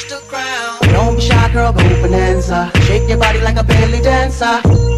touch the ground. Don't be shy, girl, go bonanza. Shake your body like a belly dancer.